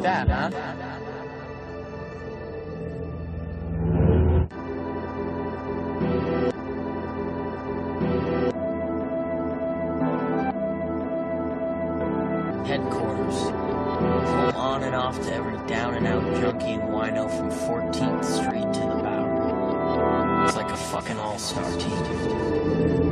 that, huh? Headquarters. Pull on and off to every down and out junkie and wino from 14th Street to the Bowery. It's like a fucking all-star team.